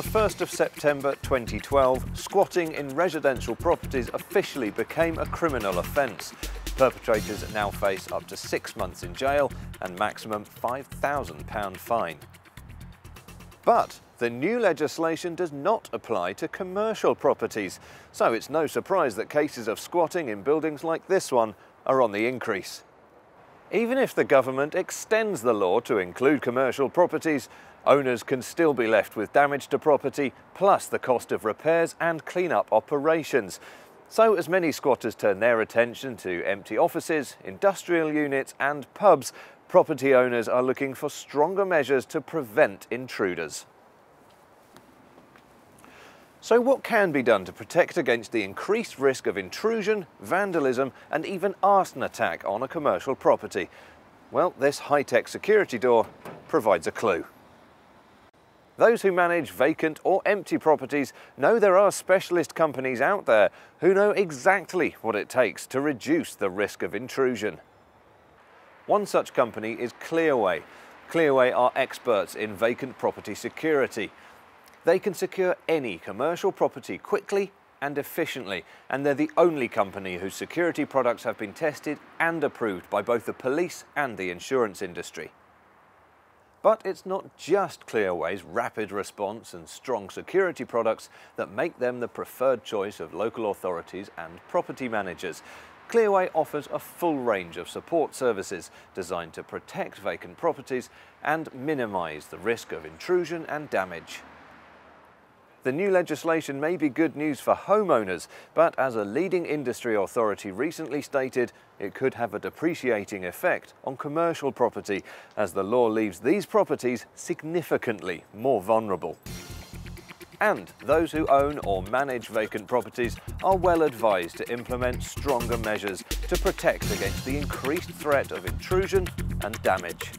1st of September 2012, squatting in residential properties officially became a criminal offence. Perpetrators now face up to six months in jail and maximum £5,000 fine. But the new legislation does not apply to commercial properties, so it's no surprise that cases of squatting in buildings like this one are on the increase. Even if the government extends the law to include commercial properties, owners can still be left with damage to property, plus the cost of repairs and clean-up operations. So as many squatters turn their attention to empty offices, industrial units and pubs, property owners are looking for stronger measures to prevent intruders. So what can be done to protect against the increased risk of intrusion, vandalism and even arson attack on a commercial property? Well, this high-tech security door provides a clue. Those who manage vacant or empty properties know there are specialist companies out there who know exactly what it takes to reduce the risk of intrusion. One such company is Clearway. Clearway are experts in vacant property security. They can secure any commercial property quickly and efficiently, and they're the only company whose security products have been tested and approved by both the police and the insurance industry. But it's not just Clearway's rapid response and strong security products that make them the preferred choice of local authorities and property managers. Clearway offers a full range of support services designed to protect vacant properties and minimise the risk of intrusion and damage. The new legislation may be good news for homeowners, but as a leading industry authority recently stated, it could have a depreciating effect on commercial property, as the law leaves these properties significantly more vulnerable and those who own or manage vacant properties are well advised to implement stronger measures to protect against the increased threat of intrusion and damage.